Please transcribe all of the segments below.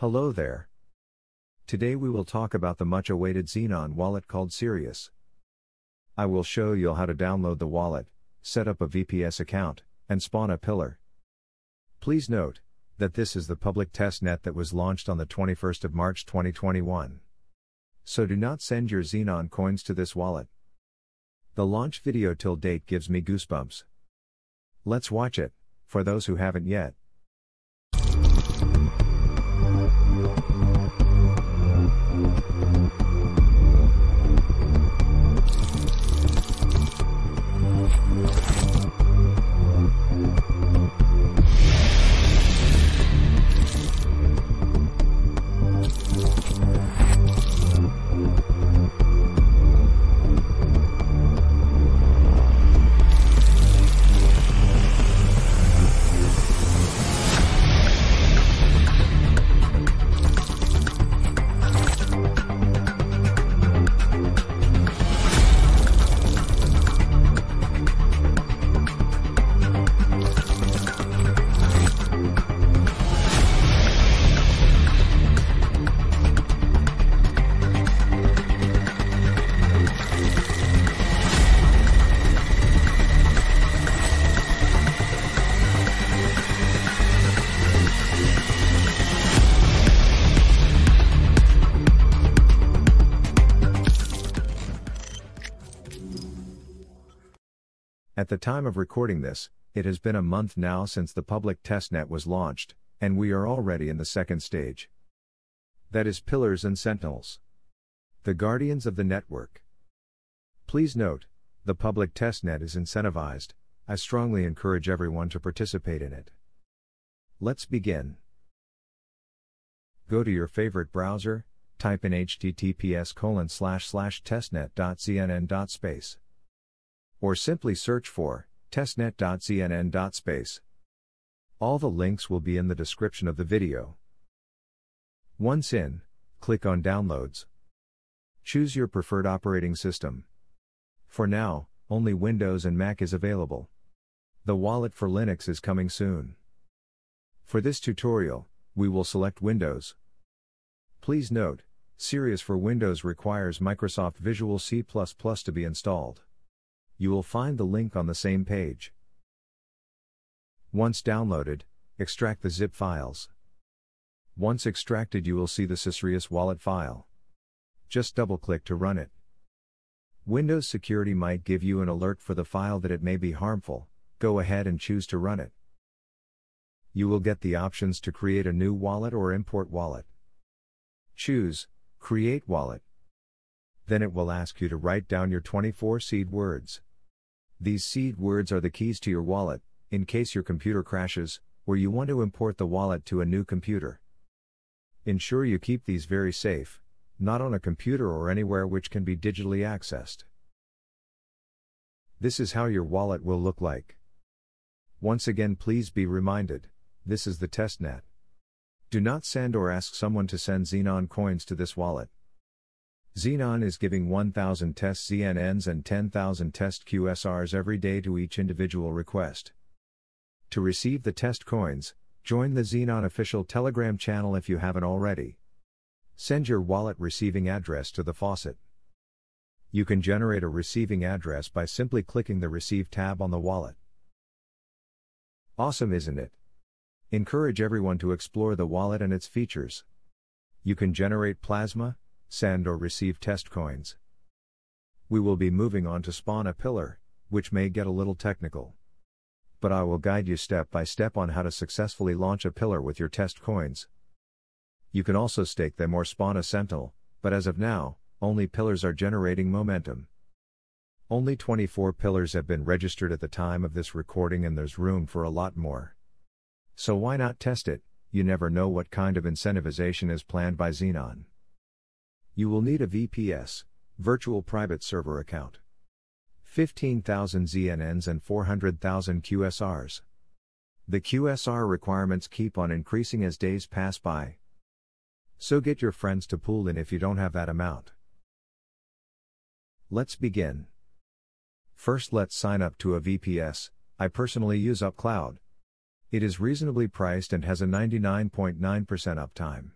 Hello there. Today we will talk about the much awaited Zenon wallet called Syrius. I will show you how to download the wallet, set up a VPS account, and spawn a pillar. Please note that this is the public test net that was launched on the 21st of March 2021. So do not send your Zenon coins to this wallet. The launch video till date gives me goosebumps. Let's watch it, for those who haven't yet. At the time of recording this, it has been a month now since the public testnet was launched, and we are already in the second stage. That is Pillars and Sentinels. The guardians of the network. Please note, the public testnet is incentivized, I strongly encourage everyone to participate in it. Let's begin. Go to your favorite browser, type in https testnet.znn.space or simply search for testnet.znn.space. All the links will be in the description of the video. Once in, click on Downloads. Choose your preferred operating system. For now, only Windows and Mac is available. The wallet for Linux is coming soon. For this tutorial, we will select Windows. Please note, Syrius for Windows requires Microsoft Visual C++ to be installed. You will find the link on the same page. Once downloaded, extract the zip files. Once extracted, you will see the Syrius wallet file. Just double click to run it. Windows Security might give you an alert for the file that it may be harmful, go ahead and choose to run it. You will get the options to create a new wallet or import wallet. Choose Create Wallet. Then it will ask you to write down your 24 seed words. These seed words are the keys to your wallet, in case your computer crashes, or you want to import the wallet to a new computer. Ensure you keep these very safe, not on a computer or anywhere which can be digitally accessed. This is how your wallet will look like. Once again, please be reminded this is the testnet. Do not send or ask someone to send Zenon coins to this wallet. Zenon is giving 1,000 test ZNNs and 10,000 test QSRs every day to each individual request. To receive the test coins, join the Zenon official Telegram channel if you haven't already. Send your wallet receiving address to the faucet. You can generate a receiving address by simply clicking the Receive tab on the wallet. Awesome, isn't it? Encourage everyone to explore the wallet and its features. You can generate plasma, send or receive test coins. We will be moving on to spawn a pillar, which may get a little technical. But I will guide you step by step on how to successfully launch a pillar with your test coins. You can also stake them or spawn a sentinel, but as of now, only pillars are generating momentum. Only 24 pillars have been registered at the time of this recording and there's room for a lot more. So why not test it? You never know what kind of incentivization is planned by Zenon. You will need a VPS, virtual private server account. 15,000 ZNNs and 400,000 QSRs. The QSR requirements keep on increasing as days pass by. So get your friends to pool in if you don't have that amount. Let's begin. First, let's sign up to a VPS. I personally use UpCloud. It is reasonably priced and has a 99.9% uptime.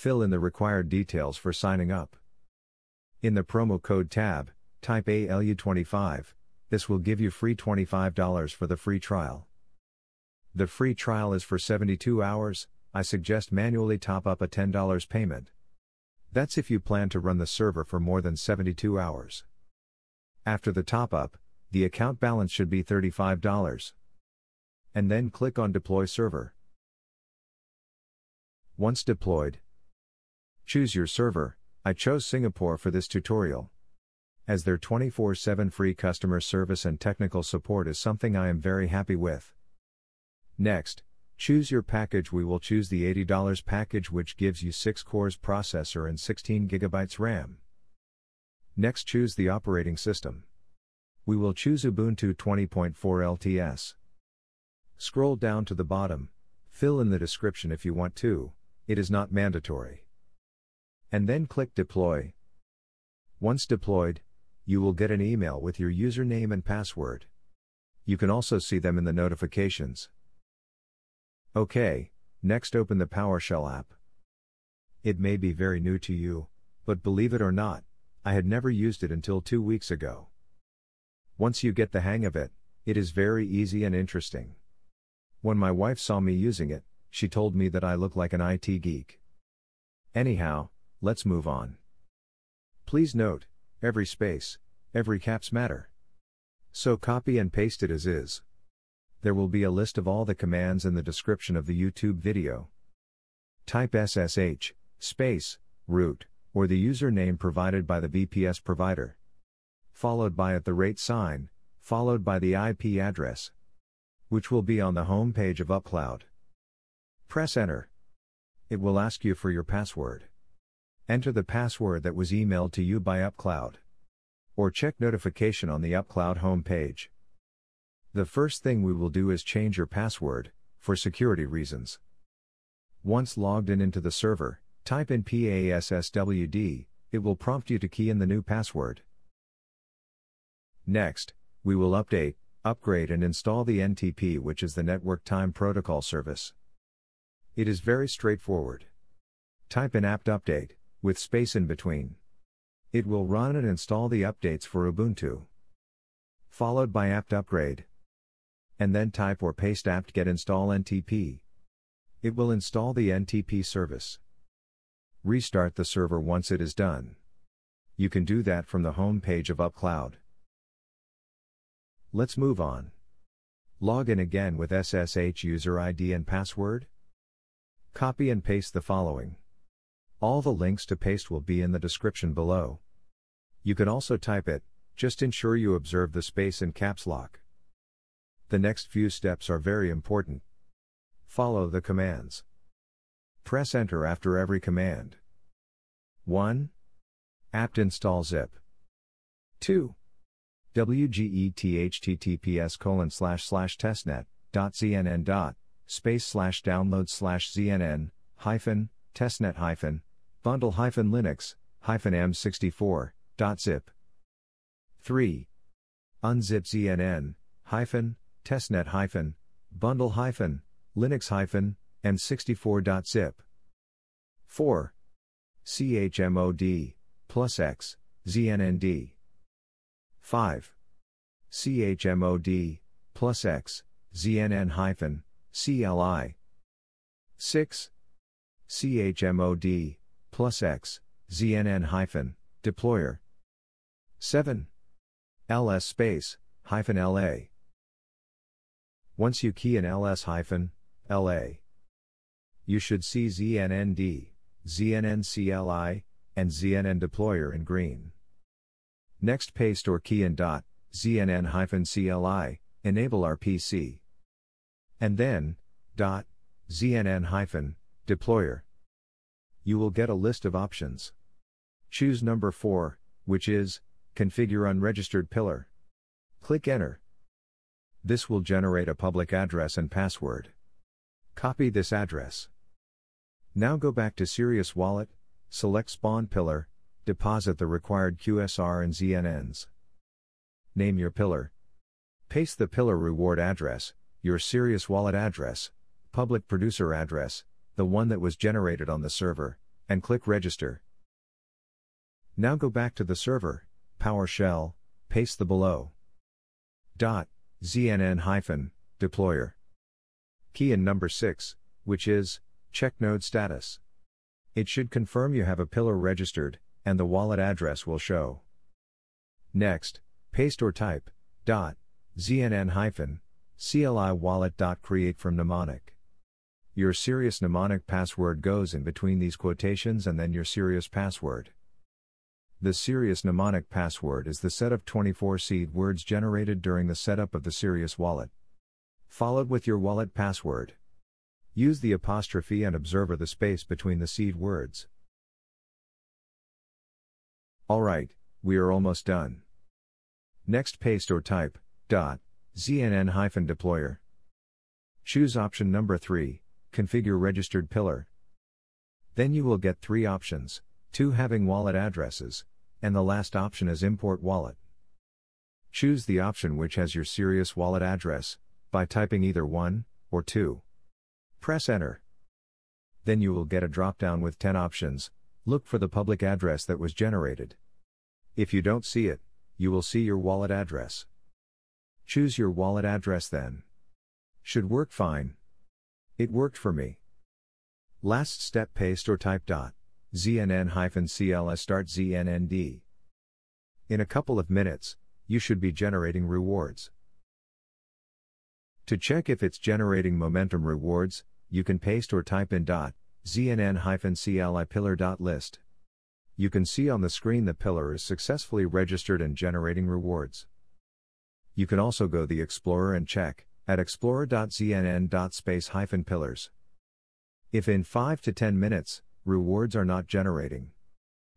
Fill in the required details for signing up. In the promo code tab, type ALU25, this will give you free $25 for the free trial. The free trial is for 72 hours, I suggest manually top up a $10 payment. That's if you plan to run the server for more than 72 hours. After the top up, the account balance should be $35. And then click on Deploy Server. Once deployed, choose your server. I chose Singapore for this tutorial. As their 24 7 free customer service and technical support is something I am very happy with. Next, choose your package. We will choose the $80 package, which gives you 6 cores processor and 16 GB RAM. Next, choose the operating system. We will choose Ubuntu 20.4 LTS. Scroll down to the bottom, fill in the description if you want to, it is not mandatory. And then click Deploy. Once deployed, you will get an email with your username and password. You can also see them in the notifications. OK, next open the PowerShell app. It may be very new to you, but believe it or not, I had never used it until two weeks ago. Once you get the hang of it, it is very easy and interesting. When my wife saw me using it, she told me that I look like an IT geek. Anyhow, let's move on. Please note, every space, every caps matter. So copy and paste it as is. There will be a list of all the commands in the description of the YouTube video. Type SSH, space, root, or the username provided by the VPS provider. Followed by at the rate sign, followed by the IP address. Which will be on the home page of UpCloud. Press enter. It will ask you for your password. Enter the password that was emailed to you by UpCloud. Or check notification on the UpCloud home page. The first thing we will do is change your password, for security reasons. Once logged in into the server, type in PASSWD, it will prompt you to key in the new password. Next, we will update, upgrade and install the NTP which is the Network Time Protocol service. It is very straightforward. Type in apt update, with space in between. It will run and install the updates for Ubuntu. Followed by apt upgrade and then type or paste apt get install NTP. It will install the NTP service. Restart the server once it is done. You can do that from the home page of UpCloud. Let's move on. Log in again with SSH user ID and password. Copy and paste the following. All the links to paste will be in the description below. You can also type it, just ensure you observe the space and caps lock. The next few steps are very important. Follow the commands. Press enter after every command. 1. apt install zip. 2. wget colon slash slash testnet dot znn dot space slash download slash znn hyphen testnet hyphen bundle hyphen linux hyphen m64 3 unzip znn testnet bundle linux hyphen, m64.zip. 4. chmod, plus x, znnd. 5. chmod, plus x, znn hyphen, cli. 6. chmod, plus x, znn hyphen, deployer. 7. ls space, hyphen la. Once you key in LS hyphen, LA, you should see ZNND, ZNNCLI, and ZNN deployer in green. Next paste or key in dot, ZNN-CLI, enable RPC. And then, dot, ZNN-deployer. You will get a list of options. Choose number 4, which is, configure unregistered pillar. Click enter. This will generate a public address and password. Copy this address. Now go back to Syrius Wallet, select Spawn Pillar, deposit the required QSR and ZNNs. Name your pillar. Paste the pillar reward address, your Syrius Wallet address, public producer address, the one that was generated on the server, and click Register. Now go back to the server, PowerShell, paste the below. Dot, ZNN hyphen, deployer. Key in number 6, which is, check node status. It should confirm you have a pillar registered, and the wallet address will show. Next, paste or type, dot, znn hyphen, CLI wallet dot create from mnemonic. Your Syrius mnemonic password goes in between these quotations and then your Syrius password. The Syrius mnemonic password is the set of 24 seed words generated during the setup of the Syrius wallet. Followed with your wallet password. Use the apostrophe and observer the space between the seed words. Alright, we are almost done. Next paste or type, dot, znn-deployer. Choose option number 3, configure registered pillar. Then you will get three options, two having wallet addresses, and the last option is import wallet. Choose the option which has your Syrius wallet address, by typing either 1 or 2. Press enter. Then you will get a drop down with 10 options, look for the public address that was generated. If you don't see it, you will see your wallet address. Choose your wallet address then. Should work fine. It worked for me. Last step paste or type dot znn-cli start znnd. In a couple of minutes, you should be generating rewards. To check if it's generating momentum rewards, you can paste or type in dot znn-cli pillar.list. You can see on the screen the pillar is successfully registered and generating rewards. You can also go the Explorer and check at explorer.znn.space-pillars. If in 5 to 10 minutes, rewards are not generating.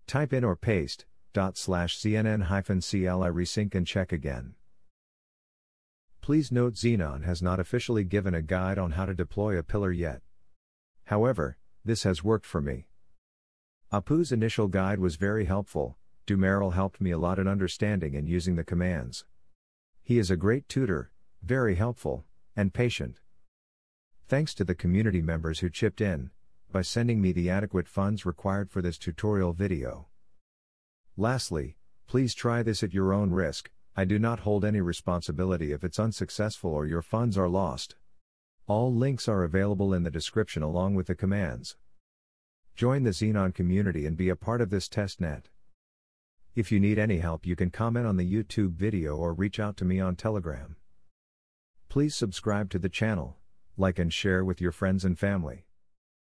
Type in or paste, dot slash znn hyphen cli resync and check again. Please note Zenon has not officially given a guide on how to deploy a pillar yet. However, this has worked for me. Apu's initial guide was very helpful, Dumeril helped me a lot in understanding and using the commands. He is a great tutor, very helpful, and patient. Thanks to the community members who chipped in, by sending me the adequate funds required for this tutorial video. Lastly, please try this at your own risk, I do not hold any responsibility if it's unsuccessful or your funds are lost. All links are available in the description along with the commands. Join the Zenon community and be a part of this testnet. If you need any help, you can comment on the YouTube video or reach out to me on Telegram. Please subscribe to the channel, like and share with your friends and family.